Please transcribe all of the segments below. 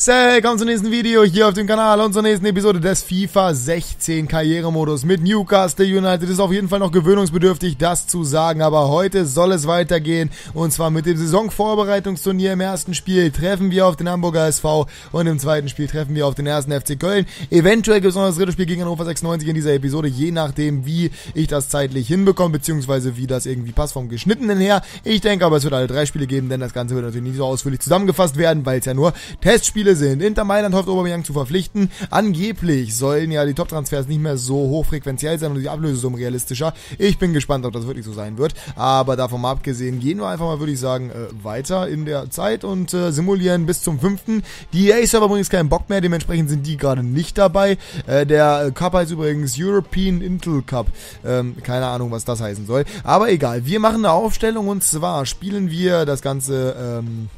Say, kommt zum nächsten Video hier auf dem Kanal und zur nächsten Episode des FIFA 16 Karrieremodus mit Newcastle United. Ist auf jeden Fall noch gewöhnungsbedürftig, das zu sagen, aber heute soll es weitergehen und zwar mit dem Saisonvorbereitungsturnier. Im ersten Spiel treffen wir auf den Hamburger SV und im zweiten Spiel treffen wir auf den ersten FC Köln. Eventuell gibt es noch das dritte Spiel gegen Hannover 96 in dieser Episode, je nachdem, wie ich das zeitlich hinbekomme, beziehungsweise wie das irgendwie passt vom Geschnittenen her. Ich denke aber, es wird alle drei Spiele geben, denn das Ganze wird natürlich nicht so ausführlich zusammengefasst werden, weil es ja nur Testspiele Spiele sind. Inter Mailand hofft Aubameyang zu verpflichten. Angeblich sollen ja die Top-Transfers nicht mehr so hochfrequenziell sein und die Ablösesummen realistischer. Ich bin gespannt, ob das wirklich so sein wird. Aber davon mal abgesehen, gehen wir einfach mal, würde ich sagen, äh, weiter in der Zeit und äh, simulieren bis zum 5. Die EA-Server übrigens keinen Bock mehr, dementsprechend sind die gerade nicht dabei. Äh, der Cup heißt übrigens European Intel Cup. Ähm, keine Ahnung, was das heißen soll. Aber egal, wir machen eine Aufstellung und zwar spielen wir das Ganze, ähm,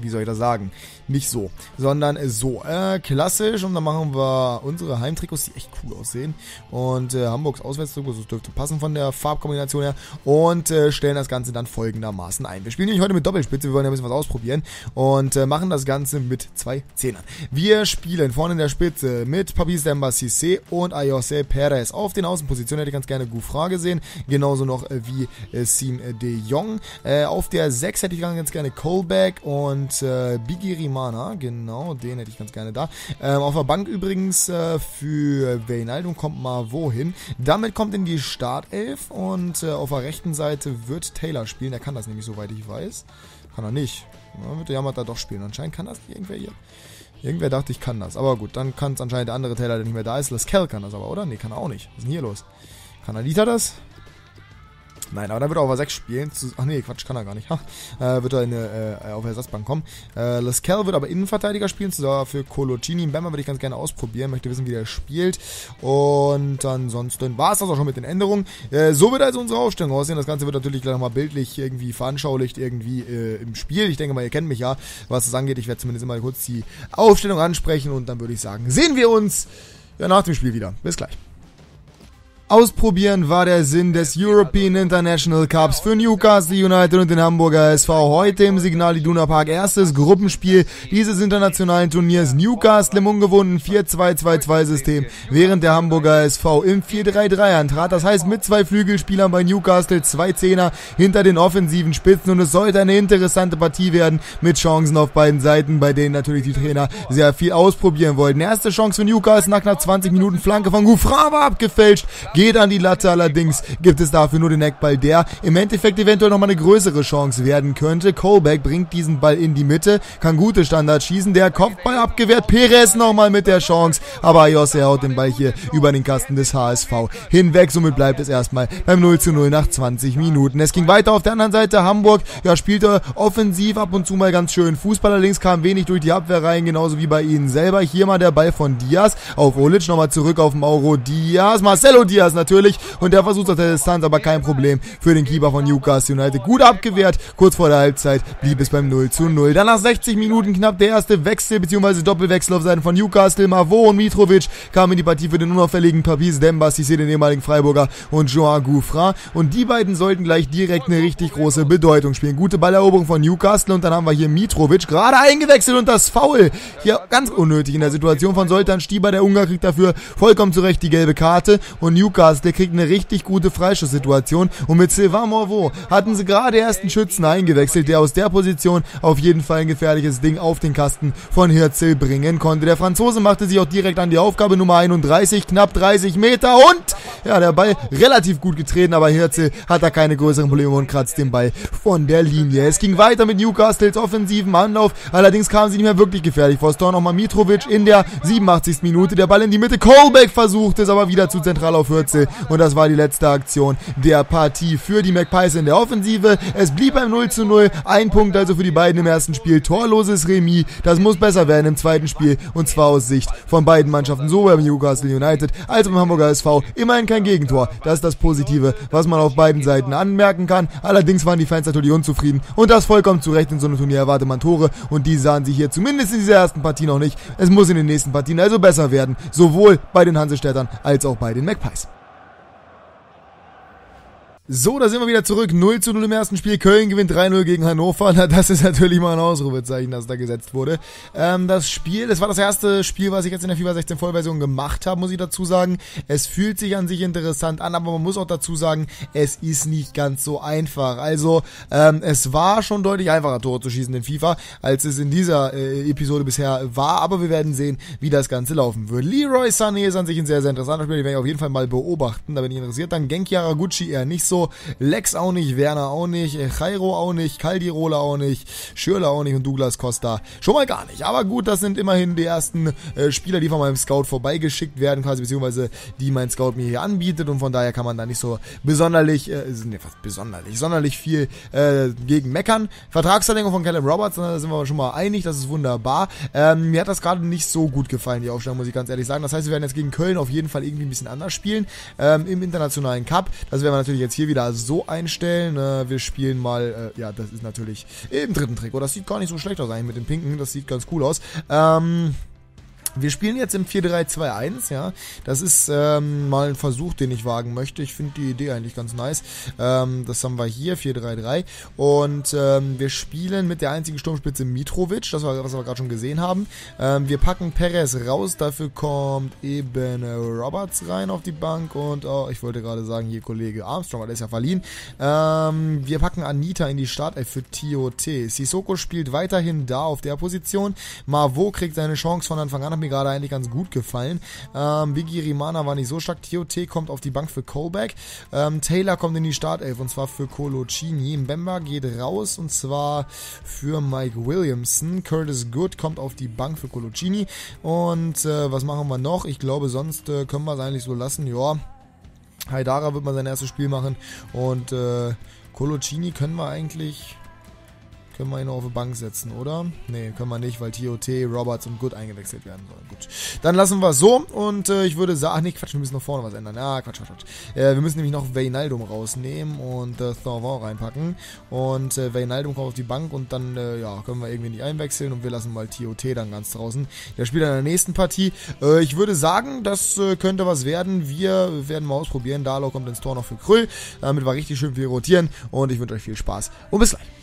wie soll ich das sagen? nicht so, sondern so. Äh, klassisch und dann machen wir unsere Heimtrikots, die echt cool aussehen. Und äh, Hamburgs Auswärtstrikots, das dürfte passen von der Farbkombination her. Und äh, stellen das Ganze dann folgendermaßen ein. Wir spielen nämlich heute mit Doppelspitze, wir wollen ja ein bisschen was ausprobieren. Und äh, machen das Ganze mit zwei Zehnern. Wir spielen vorne in der Spitze mit Papis Demba Cissé und Ayose Perez. Auf den Außenpositionen hätte ich ganz gerne Gouffra gesehen. Genauso noch äh, wie äh, Sim de Jong. Äh, auf der 6 hätte ich ganz gerne Colback und äh, Bigiri Mana, genau, den hätte ich ganz gerne da. Ähm, auf der Bank übrigens äh, für Wijnaldum kommt mal wohin. Damit kommt in die Startelf und äh, auf der rechten Seite wird Taylor spielen. Er kann das nämlich, soweit ich weiß. Kann er nicht. Ja, wird der Yamata doch spielen. Anscheinend kann das nicht irgendwer hier. Irgendwer dachte, ich kann das. Aber gut, dann kann es anscheinend der andere Taylor, der nicht mehr da ist. Laskel kann das aber, oder? Nee, kann er auch nicht. Was ist denn hier los? Kann Alita das? Nein, aber dann wird er auf der 6 spielen. Ach nee, Quatsch, kann er gar nicht. Ha, äh, wird er in, äh, auf der Ersatzbank kommen. Äh, Lascal wird aber Innenverteidiger spielen. So, für Colocini. Bemmer würde ich ganz gerne ausprobieren. Möchte wissen, wie der spielt. Und ansonsten war es das auch schon mit den Änderungen. Äh, so wird also unsere Aufstellung aussehen. Das Ganze wird natürlich gleich nochmal bildlich irgendwie veranschaulicht, irgendwie äh, im Spiel. Ich denke mal, ihr kennt mich ja, was das angeht. Ich werde zumindest immer kurz die Aufstellung ansprechen und dann würde ich sagen, sehen wir uns ja, nach dem Spiel wieder. Bis gleich. Ausprobieren war der Sinn des European International Cups für Newcastle United und den Hamburger SV. Heute im Signal Iduna Park erstes Gruppenspiel dieses internationalen Turniers. Newcastle im ungewohnten 4-2-2-2 System, während der Hamburger SV im 4-3-3 antrat. Das heißt mit zwei Flügelspielern bei Newcastle, zwei Zehner hinter den offensiven Spitzen und es sollte eine interessante Partie werden mit Chancen auf beiden Seiten, bei denen natürlich die Trainer sehr viel ausprobieren wollten. Erste Chance für Newcastle nach knapp 20 Minuten Flanke von Gouffra war abgefälscht geht an die Latte, allerdings gibt es dafür nur den Eckball, der im Endeffekt eventuell nochmal eine größere Chance werden könnte. Colbeck bringt diesen Ball in die Mitte, kann gute Standards schießen, der Kopfball abgewehrt, Perez nochmal mit der Chance, aber Ayose haut den Ball hier über den Kasten des HSV hinweg, somit bleibt es erstmal beim 0 zu 0 nach 20 Minuten. Es ging weiter auf der anderen Seite, Hamburg, ja, spielte offensiv ab und zu mal ganz schön Fußball, allerdings kam wenig durch die Abwehr rein, genauso wie bei ihnen selber. Hier mal der Ball von Diaz auf Olic, nochmal zurück auf Mauro Diaz, Marcelo Diaz Diaz natürlich und der versucht aus der Distanz, aber kein Problem für den Keeper von Newcastle United. Gut abgewehrt, kurz vor der Halbzeit blieb es beim 0 zu 0. Dann nach 60 Minuten knapp der erste Wechsel bzw. Doppelwechsel auf Seiten von Newcastle. Mavo und Mitrovic kamen in die Partie für den unauffälligen Papis Dembas, ich sehe den ehemaligen Freiburger und Joan Gouffra und die beiden sollten gleich direkt eine richtig große Bedeutung spielen. Gute Balleroberung von Newcastle und dann haben wir hier Mitrovic gerade eingewechselt und das Foul. Hier ganz unnötig in der Situation von Soltan Stieber. Der Ungar kriegt dafür vollkommen zurecht die gelbe Karte und Newcastle Lukas, der kriegt eine richtig gute Freischusssituation. Und mit Sylvain Morveau hatten sie gerade erst einen Schützen eingewechselt, der aus der Position auf jeden Fall ein gefährliches Ding auf den Kasten von Hirzel bringen konnte. Der Franzose machte sich auch direkt an die Aufgabe Nummer 31, knapp 30 Meter und ja, der Ball relativ gut getreten, aber Hirzel hat da keine größeren Probleme und kratzt den Ball von der Linie. Es ging weiter mit Newcastles offensiven Anlauf, allerdings kamen sie nicht mehr wirklich gefährlich. Vor Tor nochmal Mitrovic in der 87. Minute, der Ball in die Mitte, Colbeck versucht es aber wieder zu zentral auf Kürzel. Und das war die letzte Aktion der Partie für die Magpies in der Offensive. Es blieb beim 0 zu 0. Ein Punkt also für die beiden im ersten Spiel. Torloses Remis. Das muss besser werden im zweiten Spiel. Und zwar aus Sicht von beiden Mannschaften, sowohl beim Newcastle United als beim Hamburger SV. Immerhin kein Gegentor. Das ist das Positive, was man auf beiden Seiten anmerken kann. Allerdings waren die Fans natürlich unzufrieden. Und das vollkommen zu Recht in so einem Turnier erwartet man Tore. Und die sahen sie hier zumindest in dieser ersten Partie noch nicht. Es muss in den nächsten Partien also besser werden. Sowohl bei den Hansestädtern als auch bei den Magpies. So, da sind wir wieder zurück. 0 zu 0 im ersten Spiel. Köln gewinnt 3-0 gegen Hannover. Na, das ist natürlich mal ein Ausrufezeichen, das da gesetzt wurde. Ähm, das Spiel, das war das erste Spiel, was ich jetzt in der FIFA 16 Vollversion gemacht habe, muss ich dazu sagen. Es fühlt sich an sich interessant an, aber man muss auch dazu sagen, es ist nicht ganz so einfach. Also, ähm, es war schon deutlich einfacher, Tore zu schießen in FIFA, als es in dieser äh, Episode bisher war. Aber wir werden sehen, wie das Ganze laufen wird. Leroy Sané ist an sich ein sehr, sehr interessanter Spieler. Den werde ich auf jeden Fall mal beobachten. Da bin ich interessiert. Dann Genki Haraguchi eher nicht so so. Lex auch nicht, Werner auch nicht, Jairo auch nicht, Caldirola auch nicht, Schürler auch nicht und Douglas Costa schon mal gar nicht. Aber gut, das sind immerhin die ersten äh, Spieler, die von meinem Scout vorbeigeschickt werden, quasi, beziehungsweise die mein Scout mir hier anbietet und von daher kann man da nicht so besonderlich, äh, sind ja fast besonderlich, sonderlich viel äh, gegen meckern. Vertragsverlängerung von Callum Roberts, da sind wir schon mal einig, das ist wunderbar. Ähm, mir hat das gerade nicht so gut gefallen, die Aufstellung, muss ich ganz ehrlich sagen. Das heißt, wir werden jetzt gegen Köln auf jeden Fall irgendwie ein bisschen anders spielen ähm, im internationalen Cup. Das werden wir natürlich jetzt hier hier wieder so einstellen. Äh, wir spielen mal, äh, ja, das ist natürlich im dritten Trikot. Das sieht gar nicht so schlecht aus eigentlich mit dem Pinken. Das sieht ganz cool aus. Ähm... Wir spielen jetzt im 4-3-2-1, ja. Das ist ähm, mal ein Versuch, den ich wagen möchte. Ich finde die Idee eigentlich ganz nice. Ähm, das haben wir hier, 4-3-3. Und ähm, wir spielen mit der einzigen Sturmspitze Mitrovic, das war, was wir gerade schon gesehen haben. Ähm, wir packen Perez raus, dafür kommt eben Roberts rein auf die Bank und, oh, ich wollte gerade sagen, hier Kollege Armstrong, aber der ist ja verliehen. Ähm, wir packen Anita in die Startelf für TOT. Sissoko spielt weiterhin da auf der Position. Marvo kriegt seine Chance von Anfang an, mir gerade eigentlich ganz gut gefallen. Ähm, Biggie Rimana war nicht so stark. TOT kommt auf die Bank für Colback. Ähm, Taylor kommt in die Startelf und zwar für Colocini. Mbemba geht raus und zwar für Mike Williamson. Curtis Good kommt auf die Bank für Colocini. Und äh, was machen wir noch? Ich glaube, sonst äh, können wir es eigentlich so lassen. Ja. Haidara wird mal sein erstes Spiel machen. Und äh, Colocini können wir eigentlich können wir ihn noch auf die Bank setzen, oder? Ne, können wir nicht, weil TOT, Roberts und Good eingewechselt werden sollen. Gut. Dann lassen wir es so und äh, ich würde sagen, ach nee, Quatsch, wir müssen noch vorne was ändern. Ja, Quatsch, Quatsch, Quatsch. Äh, wir müssen nämlich noch Veynaldum rausnehmen und äh, Thorvon reinpacken. Und äh, Veynaldum kommt auf die Bank und dann, äh, ja, können wir irgendwie nicht einwechseln und wir lassen mal TOT dann ganz draußen. Der spielt in der nächsten Partie. Äh, ich würde sagen, das äh, könnte was werden. Wir werden mal ausprobieren. Dalo kommt ins Tor noch für Krüll. Damit war richtig schön viel rotieren und ich wünsche euch viel Spaß und bis gleich.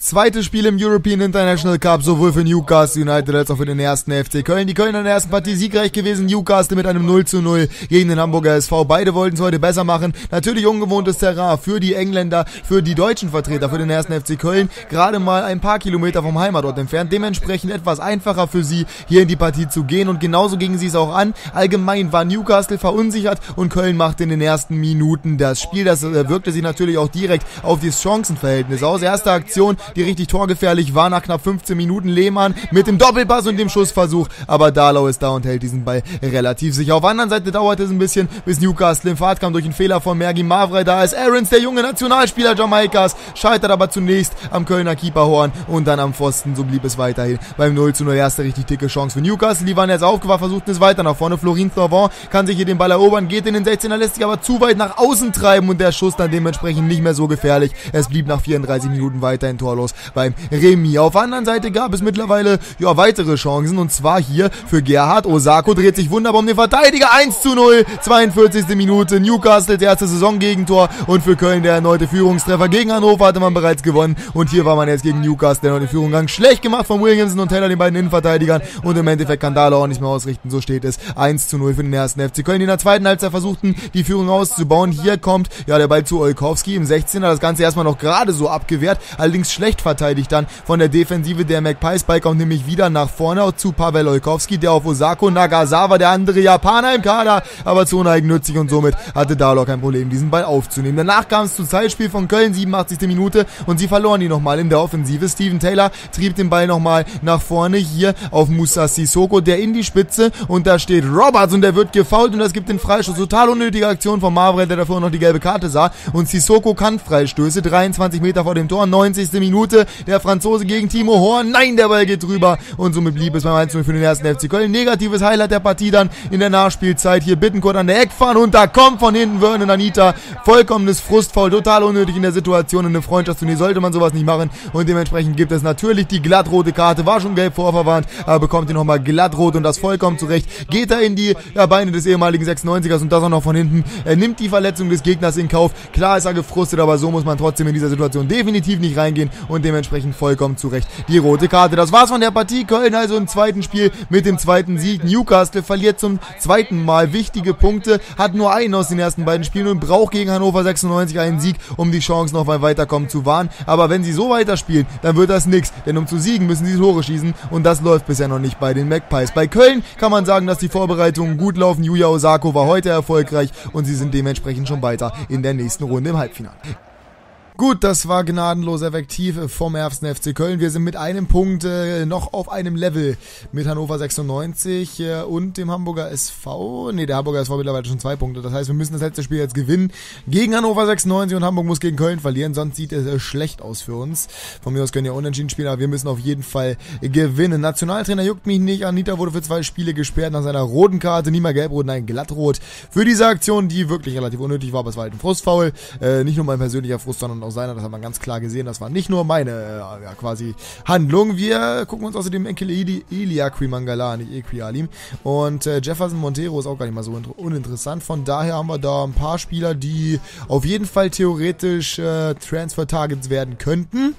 Zweites Spiel im European International Cup, sowohl für Newcastle United als auch für den ersten FC Köln. Die Kölner in der ersten Partie siegreich gewesen, Newcastle mit einem 0 zu 0 gegen den Hamburger SV. Beide wollten es heute besser machen. Natürlich ungewohntes Terrain für die Engländer, für die deutschen Vertreter, für den ersten FC Köln. Gerade mal ein paar Kilometer vom Heimatort entfernt. Dementsprechend etwas einfacher für sie, hier in die Partie zu gehen. Und genauso gingen sie es auch an. Allgemein war Newcastle verunsichert und Köln machte in den ersten Minuten das Spiel. Das äh, wirkte sich natürlich auch direkt auf das Chancenverhältnis aus. Erste Aktion die richtig torgefährlich war nach knapp 15 Minuten. Lehmann mit dem Doppelpass und dem Schussversuch, aber Darlow ist da und hält diesen Ball relativ sicher. Auf der anderen Seite dauerte es ein bisschen, bis Newcastle in Fahrt kam durch einen Fehler von Mergi Mavre. Da ist Aarons, der junge Nationalspieler Jamaikas, scheitert aber zunächst am Kölner Keeperhorn und dann am Pfosten. So blieb es weiterhin beim 0 zu 0. Erste richtig dicke Chance für Newcastle. Die waren jetzt aufgewacht, versuchten es weiter nach vorne. Florin Thorvon kann sich hier den Ball erobern, geht in den 16er, lässt sich aber zu weit nach außen treiben und der Schuss dann dementsprechend nicht mehr so gefährlich. Es blieb nach 34 Minuten weiterhin torlos beim Remi. Auf der anderen Seite gab es mittlerweile ja weitere Chancen und zwar hier für Gerhard. Osako dreht sich wunderbar um den Verteidiger 1 zu 0, 42. Minute. Newcastles erste Saisongegentor und für Köln der erneute Führungstreffer. Gegen Hannover hatte man bereits gewonnen und hier war man jetzt gegen Newcastle der neue Führung. Schlecht gemacht von Williamson und Taylor, den beiden Innenverteidigern und im Endeffekt kann Dahler auch nicht mehr ausrichten. So steht es 1 zu 0 für den ersten FC Köln, in der zweiten Halbzeit versuchten, die Führung auszubauen. Hier kommt ja der Ball zu Olkowski im 16er. Das Ganze erstmal noch gerade so abgewehrt, allerdings schlecht verteidigt verteidigt dann von der Defensive der Magpies. Ball kommt nämlich wieder nach vorne zu Pavel Olkowski, der auf Osako Nagasawa, der andere Japaner im Kader, aber zu uneigennützig und somit hatte Darlow kein Problem, diesen Ball aufzunehmen. Danach kam es zu Zeitspiel von Köln, 87. Minute und sie verloren die nochmal in der Offensive. Steven Taylor trieb den Ball nochmal nach vorne hier auf Musa Sissoko, der in die Spitze und da steht Roberts und der wird gefault und das gibt den Freistoß. Total unnötige Aktion von Mavre, der davor noch die gelbe Karte sah und Sissoko kann Freistöße, 23 Meter vor dem Tor, 90. Minute Minute. Der Franzose gegen Timo Horn. Nein, der Ball geht drüber. Und somit blieb es beim 1 für den ersten FC Köln. Negatives Highlight der Partie dann in der Nachspielzeit. Hier Bittenkurt an der Eckfahne und da kommt von hinten Vernon Anita. Vollkommenes Frustfaul, total unnötig in der Situation. In einem Freundschaftsturnier sollte man sowas nicht machen. Und dementsprechend gibt es natürlich die glattrote Karte. War schon gelb vorverwandt, aber bekommt hier nochmal glattrot und das vollkommen zurecht. Geht er in die ja, Beine des ehemaligen 96ers und das auch noch von hinten. Er nimmt die Verletzung des Gegners in Kauf. Klar ist er gefrustet, aber so muss man trotzdem in dieser Situation definitiv nicht reingehen und dementsprechend vollkommen zurecht die rote Karte. Das war's von der Partie. Köln also im zweiten Spiel mit dem zweiten Sieg. Newcastle verliert zum zweiten Mal wichtige Punkte, hat nur einen aus den ersten beiden Spielen und braucht gegen Hannover 96 einen Sieg, um die Chance noch beim Weiterkommen zu wahren. Aber wenn sie so weiterspielen, dann wird das nix, denn um zu siegen müssen sie Tore schießen und das läuft bisher noch nicht bei den Magpies. Bei Köln kann man sagen, dass die Vorbereitungen gut laufen. Yuya Osako war heute erfolgreich und sie sind dementsprechend schon weiter in der nächsten Runde im Halbfinale. Gut, das war gnadenlos effektiv vom 1. FC Köln. Wir sind mit einem Punkt äh, noch auf einem Level mit Hannover 96 äh, und dem Hamburger SV. Ne, der Hamburger SV mittlerweile schon zwei Punkte. Das heißt, wir müssen das letzte Spiel jetzt gewinnen gegen Hannover 96 und Hamburg muss gegen Köln verlieren. Sonst sieht es äh, schlecht aus für uns. Von mir aus können ja unentschieden spielen, aber wir müssen auf jeden Fall gewinnen. Nationaltrainer juckt mich nicht. Anita wurde für zwei Spiele gesperrt nach seiner roten Karte. Nie mal gelb-rot, nein, glattrot. Für diese Aktion, die wirklich relativ unnötig war, aber es war halt ein Frustfaul. Äh, nicht nur mein persönlicher Frust, sondern auch seiner, das hat man ganz klar gesehen, das war nicht nur meine äh, ja, quasi Handlung. Wir gucken uns außerdem Enkel Ilia Quimangala, nicht Equialim. Und äh, Jefferson Montero ist auch gar nicht mal so uninteressant. Von daher haben wir da ein paar Spieler, die auf jeden Fall theoretisch äh, Transfer-Targets werden könnten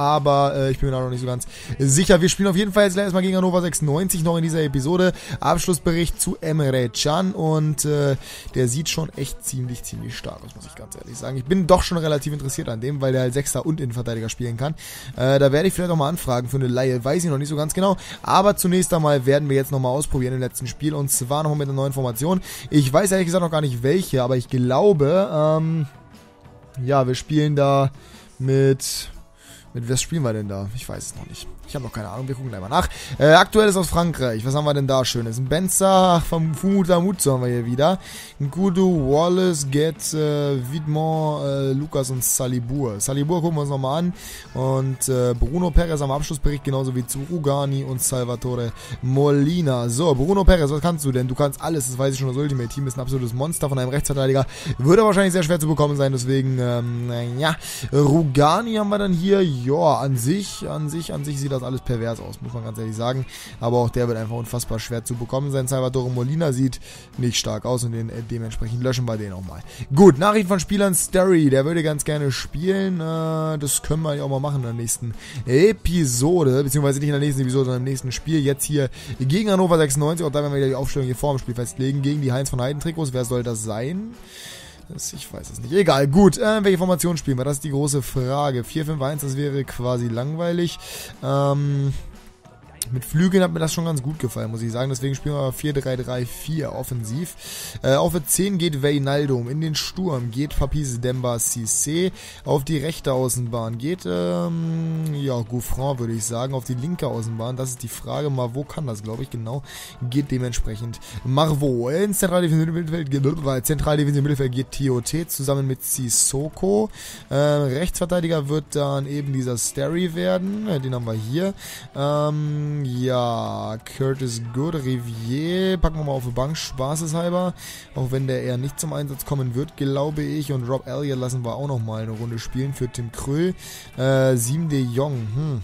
aber äh, ich bin mir da noch nicht so ganz sicher. Wir spielen auf jeden Fall jetzt erstmal gegen Hannover 96 noch in dieser Episode. Abschlussbericht zu Emre Can und äh, der sieht schon echt ziemlich, ziemlich stark aus, muss ich ganz ehrlich sagen. Ich bin doch schon relativ interessiert an dem, weil der halt Sechster und Innenverteidiger spielen kann. Äh, da werde ich vielleicht auch mal anfragen für eine Laie, weiß ich noch nicht so ganz genau. Aber zunächst einmal werden wir jetzt nochmal ausprobieren im letzten Spiel und zwar nochmal mit einer neuen Formation. Ich weiß ehrlich gesagt noch gar nicht welche, aber ich glaube, ähm, ja, wir spielen da mit mit was spielen wir denn da? Ich weiß es noch nicht. Ich habe noch keine Ahnung, wir gucken gleich mal nach. Äh, aktuell ist aus Frankreich. Was haben wir denn da schönes? Ein Benza vom Fumutamutsu haben wir hier wieder. Nkudu, Wallace, Get, äh, Vidmont, äh, Lukas und Salibur. Salibur gucken wir uns nochmal an. Und äh, Bruno Perez am Abschlussbericht, genauso wie Zurugani und Salvatore Molina. So, Bruno Perez, was kannst du denn? Du kannst alles, das weiß ich schon. Das Ultimate Team ist ein absolutes Monster von einem Rechtsverteidiger. Würde wahrscheinlich sehr schwer zu bekommen sein, deswegen, ähm, ja. Rugani haben wir dann hier. Ja, an sich, an sich, an sich sieht das alles pervers aus, muss man ganz ehrlich sagen. Aber auch der wird einfach unfassbar schwer zu bekommen sein. Salvatore Molina sieht nicht stark aus und den, äh, dementsprechend löschen wir den auch mal. Gut, Nachricht von Spielern Starry, der würde ganz gerne spielen. Äh, das können wir ja auch mal machen in der nächsten Episode, beziehungsweise nicht in der nächsten Episode, sondern im nächsten Spiel. Jetzt hier gegen Hannover 96, auch da werden wir wieder die Aufstellung hier vor dem Spiel festlegen, gegen die Heinz von Heiden Trikots. Wer soll das sein? Ich weiß es nicht. Egal, gut. Äh, welche Formation spielen wir? Das ist die große Frage. 4-5-1, das wäre quasi langweilig. Ähm, mit Flügeln hat mir das schon ganz gut gefallen, muss ich sagen. Deswegen spielen wir 4-3-3-4 offensiv. Äh, auf der 10 geht Weynaldum. In den Sturm geht Papis Demba Cissé. Auf die rechte Außenbahn geht, ähm, ja, Gouffran würde ich sagen. Auf die linke Außenbahn, das ist die Frage. Wo kann das, glaube ich, genau. Geht dementsprechend Marvo. Ins zentrale Mittelfeld, äh, zentrale Mittelfeld geht TOT zusammen mit Sissoko. Äh, Rechtsverteidiger wird dann eben dieser Starry werden. Äh, den haben wir hier. Ähm, ja, Curtis Good, Rivier, packen wir mal auf die Bank, spaßeshalber. Auch wenn der eher nicht zum Einsatz kommen wird, glaube ich. Und Rob Elliott lassen wir auch noch mal eine Runde spielen für Tim Kröll. Äh, Sim de Jong, hm.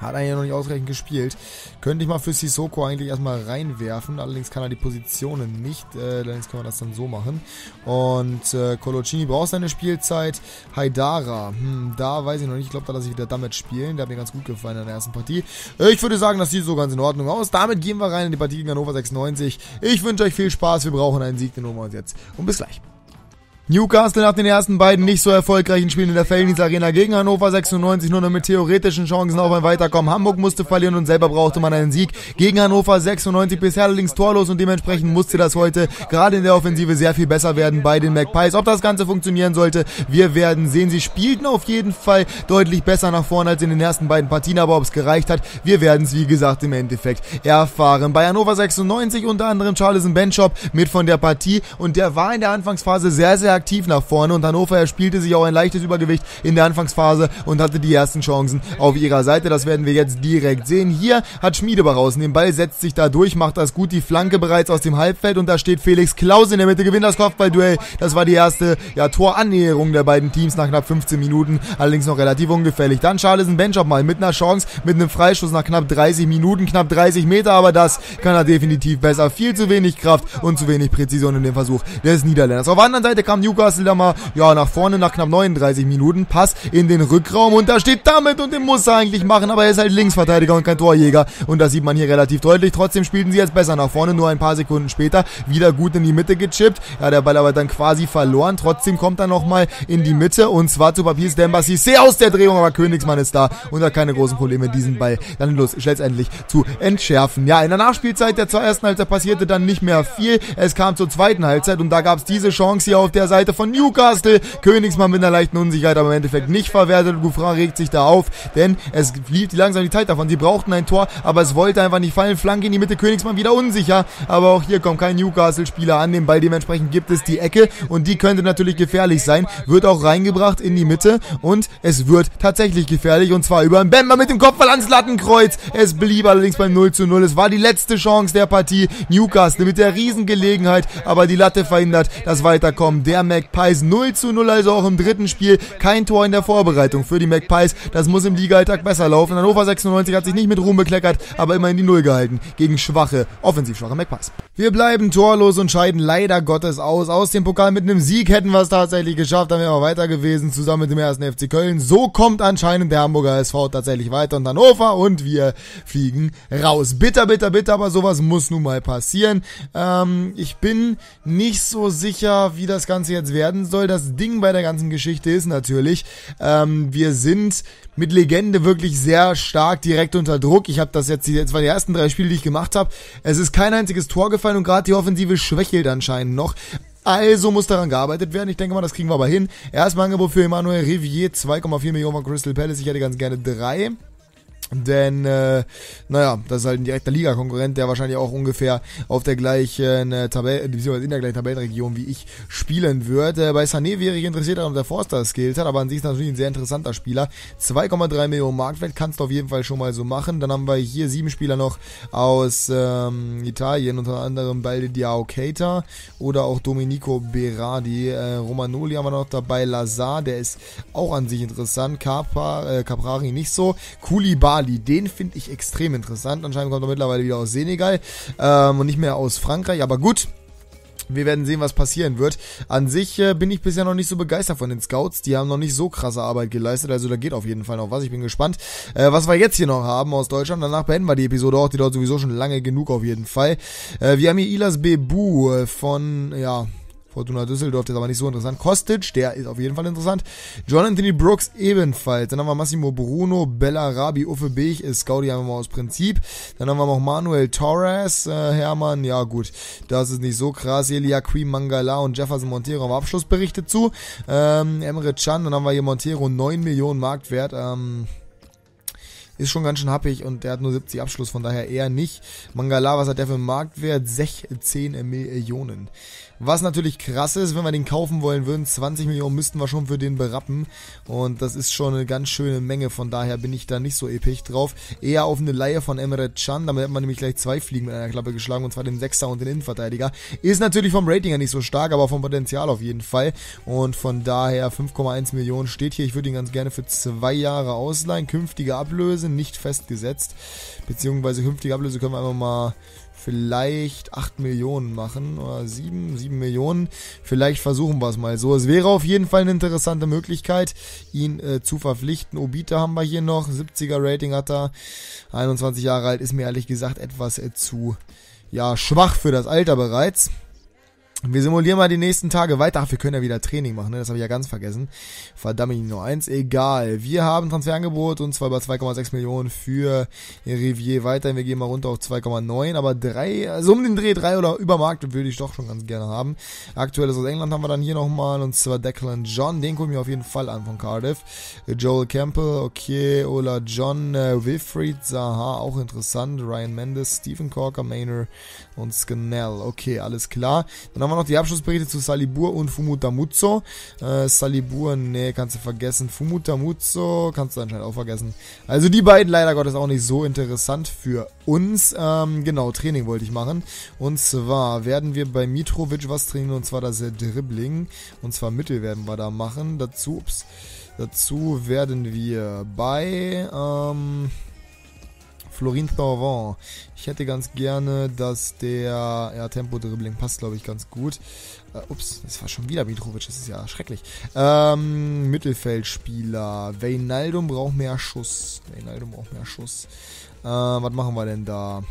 Hat er ja noch nicht ausreichend gespielt. Könnte ich mal für Sissoko eigentlich erstmal reinwerfen. Allerdings kann er die Positionen nicht. Äh, allerdings können wir das dann so machen. Und äh, Colocini braucht seine Spielzeit. Haidara, hm, da weiß ich noch nicht. Ich glaube, da lasse ich wieder damit spielen. Der hat mir ganz gut gefallen in der ersten Partie. Ich würde sagen, das sieht so ganz in Ordnung aus. Damit gehen wir rein in die Partie gegen Hannover 96. Ich wünsche euch viel Spaß. Wir brauchen einen Sieg. Den holen wir uns jetzt. Und bis gleich. Newcastle nach den ersten beiden nicht so erfolgreichen Spielen in der Feldins Arena gegen Hannover 96 nur noch mit theoretischen Chancen auf ein Weiterkommen. Hamburg musste verlieren und selber brauchte man einen Sieg gegen Hannover 96 bisher allerdings torlos und dementsprechend musste das heute gerade in der Offensive sehr viel besser werden bei den Magpies. Ob das Ganze funktionieren sollte, wir werden sehen. Sie spielten auf jeden Fall deutlich besser nach vorne als in den ersten beiden Partien, aber ob es gereicht hat, wir werden es wie gesagt im Endeffekt erfahren. Bei Hannover 96 unter anderem Charles Benchop mit von der Partie und der war in der Anfangsphase sehr, sehr aktiv nach vorne und Hannover erspielte sich auch ein leichtes Übergewicht in der Anfangsphase und hatte die ersten Chancen auf ihrer Seite. Das werden wir jetzt direkt sehen. Hier hat Schmiedebach außen den Ball, setzt sich da durch, macht das gut, die Flanke bereits aus dem Halbfeld und da steht Felix Klaus in der Mitte, gewinnt das Kopfballduell. Das war die erste ja, Torannäherung der beiden Teams nach knapp 15 Minuten, allerdings noch relativ ungefährlich. Dann Charlesen Benchop mal mit einer Chance, mit einem Freischuss nach knapp 30 Minuten, knapp 30 Meter, aber das kann er definitiv besser. Viel zu wenig Kraft und zu wenig Präzision in dem Versuch des Niederländers. Auf der anderen Seite kam Newcastle da mal ja, nach vorne nach knapp 39 Minuten. Pass in den Rückraum und da steht damit und den muss er eigentlich machen, aber er ist halt Linksverteidiger und kein Torjäger und das sieht man hier relativ deutlich. Trotzdem spielten sie jetzt besser nach vorne, nur ein paar Sekunden später wieder gut in die Mitte gechippt. Ja, der Ball aber dann quasi verloren. Trotzdem kommt er nochmal in die Mitte und zwar zu Papiers Dembassi sehr aus der Drehung, aber Königsmann ist da und hat keine großen Probleme, diesen Ball dann los letztendlich zu entschärfen. Ja, in der Nachspielzeit der zur ersten Halbzeit passierte dann nicht mehr viel. Es kam zur zweiten Halbzeit und da gab es diese Chance hier auf der Seite von Newcastle. Königsmann mit einer leichten Unsicherheit, aber im Endeffekt nicht verwertet. Gouffran regt sich da auf, denn es lief langsam die Zeit davon. Sie brauchten ein Tor, aber es wollte einfach nicht fallen. Flanke in die Mitte, Königsmann wieder unsicher, aber auch hier kommt kein Newcastle-Spieler an den Ball. Dementsprechend gibt es die Ecke und die könnte natürlich gefährlich sein. Wird auch reingebracht in die Mitte und es wird tatsächlich gefährlich und zwar über Bemba mit dem Kopfball ans Lattenkreuz. Es blieb allerdings beim 0 zu 0. Es war die letzte Chance der Partie. Newcastle mit der Riesengelegenheit, aber die Latte verhindert das Weiterkommen der Magpies. 0 zu 0 also auch im dritten Spiel. Kein Tor in der Vorbereitung für die Magpies. Das muss im Liga-Alltag besser laufen. Hannover 96 hat sich nicht mit Ruhm bekleckert, aber immerhin die Null gehalten gegen schwache, offensiv schwache Magpies. Wir bleiben torlos und scheiden leider Gottes aus. Aus dem Pokal mit einem Sieg hätten wir es tatsächlich geschafft, dann wären wir weiter gewesen, zusammen mit dem ersten FC Köln. So kommt anscheinend der Hamburger SV tatsächlich weiter und Hannover und wir fliegen raus. Bitter, bitter, bitter, aber sowas muss nun mal passieren. Ähm, ich bin nicht so sicher, wie das Ganze jetzt werden soll. Das Ding bei der ganzen Geschichte ist natürlich, ähm, wir sind mit Legende wirklich sehr stark direkt unter Druck. Ich habe das jetzt, jetzt waren die ersten drei Spiele, die ich gemacht habe. Es ist kein einziges Tor gefallen und gerade die Offensive schwächelt anscheinend noch. Also muss daran gearbeitet werden. Ich denke mal, das kriegen wir aber hin. Erstmal Angebot für Emmanuel Rivier, 2,4 Millionen von Crystal Palace. Ich hätte ganz gerne drei. Denn, äh, naja, das ist halt ein direkter Liga-Konkurrent, der wahrscheinlich auch ungefähr auf der gleichen äh, Tabelle, beziehungsweise in der gleichen Tabellenregion wie ich spielen wird. Äh, bei Sané wäre ich interessiert daran, ob der Forster Skills hat, aber an sich ist natürlich ein sehr interessanter Spieler. 2,3 Millionen Marktwert kannst du auf jeden Fall schon mal so machen. Dann haben wir hier sieben Spieler noch aus ähm, Italien, unter anderem Balde Diao Keita oder auch Domenico Berardi. Äh, Romanoli haben wir noch dabei, Lazar, der ist auch an sich interessant. Capra, äh, Caprari nicht so. Koulibaly Ali, den finde ich extrem interessant. Anscheinend kommt er mittlerweile wieder aus Senegal ähm, und nicht mehr aus Frankreich. Aber gut, wir werden sehen, was passieren wird. An sich äh, bin ich bisher noch nicht so begeistert von den Scouts. Die haben noch nicht so krasse Arbeit geleistet. Also da geht auf jeden Fall noch was. Ich bin gespannt, äh, was wir jetzt hier noch haben aus Deutschland. Danach beenden wir die Episode auch. Die dauert sowieso schon lange genug auf jeden Fall. Äh, wir haben hier Ilas Bebu äh, von, ja, Fortuna Düsseldorf, der ist aber nicht so interessant. Kostic, der ist auf jeden Fall interessant. John Anthony Brooks ebenfalls. Dann haben wir Massimo Bruno, Bellarabi, Uffe Beich, ist Scout haben wir mal aus Prinzip. Dann haben wir noch Manuel Torres, äh, Hermann, ja gut, das ist nicht so krass. Elia Queen, Mangala und Jefferson Montero haben Abschlussberichte zu. Ähm, Emre Can, dann haben wir hier Montero, 9 Millionen Marktwert. Ähm, ist schon ganz schön happig und der hat nur 70 Abschluss, von daher eher nicht. Mangala, was hat der für einen Marktwert? 16 Millionen. Was natürlich krass ist, wenn wir den kaufen wollen würden, 20 Millionen müssten wir schon für den berappen. Und das ist schon eine ganz schöne Menge. Von daher bin ich da nicht so episch drauf. Eher auf eine Laie von Emre Can. Damit hat man nämlich gleich zwei Fliegen mit einer Klappe geschlagen. Und zwar den Sechser und den Innenverteidiger. Ist natürlich vom Rating ja nicht so stark, aber vom Potenzial auf jeden Fall. Und von daher 5,1 Millionen steht hier. Ich würde ihn ganz gerne für zwei Jahre ausleihen. Künftige Ablöse nicht festgesetzt. Beziehungsweise künftige Ablöse können wir einfach mal vielleicht 8 Millionen machen oder 7, 7 Millionen. Vielleicht versuchen wir es mal so. Es wäre auf jeden Fall eine interessante Möglichkeit, ihn äh, zu verpflichten. Obita haben wir hier noch, 70er Rating hat er, 21 Jahre alt, ist mir ehrlich gesagt etwas äh, zu ja, schwach für das Alter bereits. Wir simulieren mal die nächsten Tage weiter. Ach, wir können ja wieder Training machen, ne? Das habe ich ja ganz vergessen. Verdammt, nur eins. Egal. Wir haben Transferangebot und zwar über 2,6 Millionen für Rivier weiter. Wir gehen mal runter auf 2,9. Aber drei, also um den Dreh drei oder über Markt würde ich doch schon ganz gerne haben. Aktuelles aus England haben wir dann hier nochmal und zwar Declan John. Den gucken wir auf jeden Fall an von Cardiff. Joel Campbell, okay. Ola John, äh, Wilfried Zaha, auch interessant. Ryan Mendes, Stephen Corker, Maynor und Scannell. Okay, alles klar. Dann haben haben wir noch die Abschlussberichte zu Salibur und Fumutamutsu. Äh, Salibur, nee, kannst du vergessen. Fumutamutsu kannst du anscheinend auch vergessen. Also die beiden leider Gottes auch nicht so interessant für uns. Ähm, genau, Training wollte ich machen. Und zwar werden wir bei Mitrovic was trainieren und zwar das Dribbling. Und zwar Mittel werden wir da machen. Dazu, ups, dazu werden wir bei, ähm, Florin Thauvin. Ich hätte ganz gerne, dass der ja, Tempo-Dribbling passt, glaube ich, ganz gut. Äh, ups, das war schon wieder Mitrovic, das ist ja schrecklich. Ähm, Mittelfeldspieler. Weinaldum braucht mehr Schuss. Weinaldum braucht mehr Schuss. Äh, was machen wir denn da?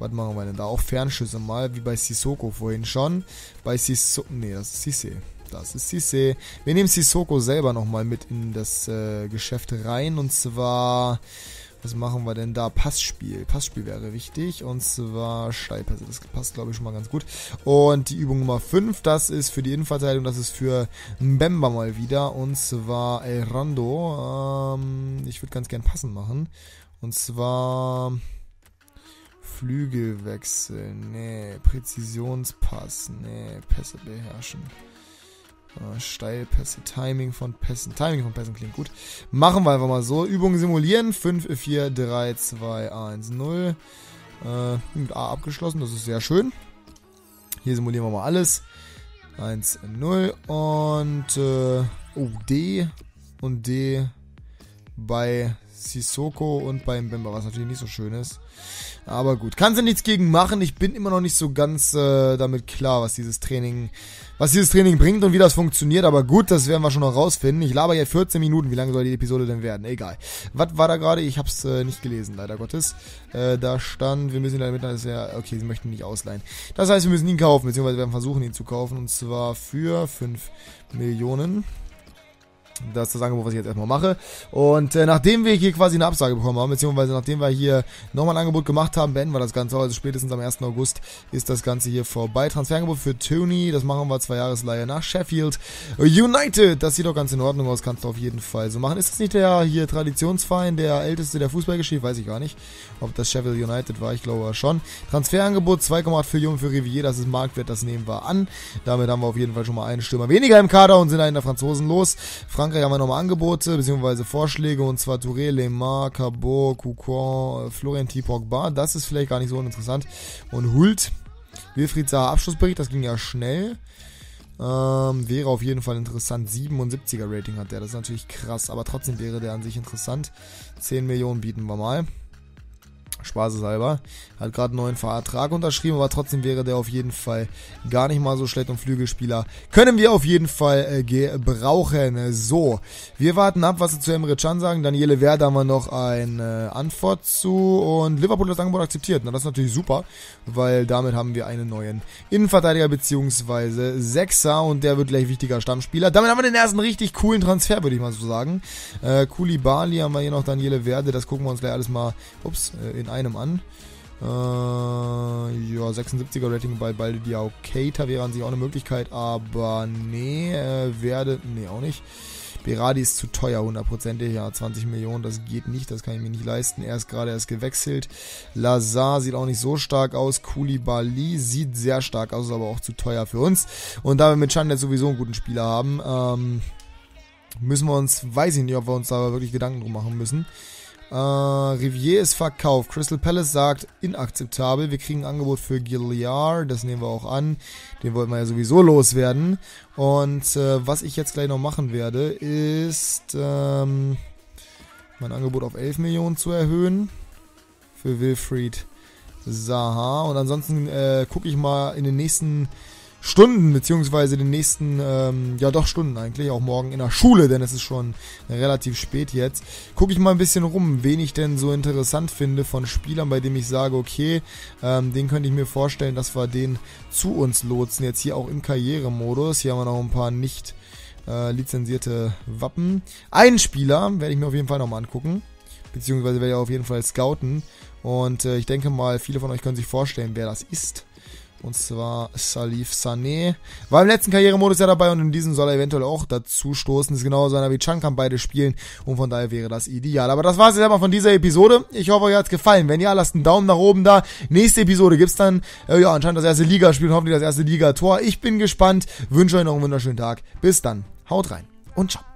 Was machen wir denn da? Auch Fernschüsse mal, wie bei Sissoko vorhin schon. Bei Sissoko, nee, das ist Sissé. Das ist Sissé. Wir nehmen Sissoko selber nochmal mit in das äh, Geschäft rein. Und zwar was machen wir denn da? Passspiel. Passspiel wäre wichtig. Und zwar Steilpässe. Das passt, glaube ich, schon mal ganz gut. Und die Übung Nummer 5, das ist für die Innenverteidigung. Das ist für Mbemba mal wieder. Und zwar El Rando. Ähm, ich würde ganz gern passen machen. Und zwar... Flügelwechsel. Nee. Präzisionspass. Nee. Pässe beherrschen. Äh, Steilpässe, Timing von Pässen. Timing von Pässen klingt gut. Machen wir einfach mal so. Übung simulieren. 5, 4, 3, 2, 1, 0. Äh, mit A abgeschlossen, das ist sehr schön. Hier simulieren wir mal alles. 1, 0 und äh, oh, D und D bei Sissoko und bei Mbemba, was natürlich nicht so schön ist. Aber gut, kannst du nichts gegen machen. Ich bin immer noch nicht so ganz äh, damit klar, was dieses Training, was dieses Training bringt und wie das funktioniert. Aber gut, das werden wir schon noch rausfinden. Ich laber ja 14 Minuten. Wie lange soll die Episode denn werden? Egal. Was war da gerade? Ich hab's äh, nicht gelesen, leider Gottes. Äh, da stand, wir müssen ihn damit, das ist ja, okay, sie möchten ihn nicht ausleihen. Das heißt, wir müssen ihn kaufen, beziehungsweise wir werden versuchen, ihn zu kaufen. Und zwar für 5 Millionen. Das ist das Angebot, was ich jetzt erstmal mache. Und äh, nachdem wir hier quasi eine Absage bekommen haben, beziehungsweise nachdem wir hier nochmal ein Angebot gemacht haben, beenden wir das Ganze. Also spätestens am 1. August ist das Ganze hier vorbei. Transferangebot für Tony, das machen wir zwei Jahresleihe nach Sheffield United. Das sieht doch ganz in Ordnung aus, kannst du auf jeden Fall so machen. Ist das nicht der hier Traditionsverein, der älteste der Fußballgeschichte? Weiß ich gar nicht, ob das Sheffield United war. Ich glaube schon. Transferangebot 2,8 Millionen für Rivier, das ist Marktwert, das nehmen wir an. Damit haben wir auf jeden Fall schon mal einen Stürmer weniger im Kader und sind einen der Franzosen los. Frankreich haben wir nochmal Angebote bzw. Vorschläge und zwar Touré, Lemar, Cabot, Coucon, Florenti Pogba. Das ist vielleicht gar nicht so uninteressant. Und Hult, Wilfried Saar Abschlussbericht, das ging ja schnell. Ähm, wäre auf jeden Fall interessant. 77er Rating hat der, das ist natürlich krass, aber trotzdem wäre der an sich interessant. 10 Millionen bieten wir mal. Spaßeshalber. Hat gerade einen neuen Vertrag unterschrieben, aber trotzdem wäre der auf jeden Fall gar nicht mal so schlecht und Flügelspieler können wir auf jeden Fall äh, gebrauchen. So, wir warten ab, was sie zu Emre Can sagen. Daniele Werder haben wir noch eine Antwort zu und Liverpool hat das Angebot akzeptiert. Na, das ist natürlich super, weil damit haben wir einen neuen Innenverteidiger bzw. Sechser und der wird gleich wichtiger Stammspieler. Damit haben wir den ersten richtig coolen Transfer, würde ich mal so sagen. Äh, Bali haben wir hier noch Daniele Werde, das gucken wir uns gleich alles mal ups, äh, in einem an. Äh, ja, 76er Rating bei Baldia Keita wäre an sich auch eine Möglichkeit, aber nee, äh, werde, nee, auch nicht. Berardi ist zu teuer, hundertprozentig, ja, 20 Millionen, das geht nicht, das kann ich mir nicht leisten. Er ist gerade erst gewechselt. Lazar sieht auch nicht so stark aus. Koulibaly sieht sehr stark aus, ist aber auch zu teuer für uns. Und da wir mit Chan jetzt sowieso einen guten Spieler haben, ähm, müssen wir uns, weiß ich nicht, ob wir uns da wirklich Gedanken drum machen müssen. Äh, Rivier ist verkauft. Crystal Palace sagt inakzeptabel. Wir kriegen ein Angebot für Gilliard. Das nehmen wir auch an. Den wollten wir ja sowieso loswerden. Und äh, was ich jetzt gleich noch machen werde, ist ähm, mein Angebot auf 11 Millionen zu erhöhen. Für Wilfried Zaha. Und ansonsten äh, gucke ich mal in den nächsten Stunden, beziehungsweise den nächsten, ähm, ja doch Stunden eigentlich, auch morgen in der Schule, denn es ist schon relativ spät jetzt, gucke ich mal ein bisschen rum, wen ich denn so interessant finde von Spielern, bei dem ich sage, okay, ähm, den könnte ich mir vorstellen, dass wir den zu uns lotsen, jetzt hier auch im Karrieremodus, hier haben wir noch ein paar nicht äh, lizenzierte Wappen. Einen Spieler werde ich mir auf jeden Fall nochmal angucken, beziehungsweise werde ich auf jeden Fall scouten und äh, ich denke mal, viele von euch können sich vorstellen, wer das ist. Und zwar Salif Sané. War im letzten Karrieremodus ja dabei und in diesem soll er eventuell auch dazu stoßen. Ist genauso einer wie Chan kann beide spielen und von daher wäre das ideal. Aber das war es jetzt einmal von dieser Episode. Ich hoffe, euch hat's gefallen. Wenn ja, lasst einen Daumen nach oben da. Nächste Episode gibt's dann, äh, ja, anscheinend das erste Ligaspiel und hoffentlich das erste Ligator. Ich bin gespannt. Wünsche euch noch einen wunderschönen Tag. Bis dann. Haut rein und ciao.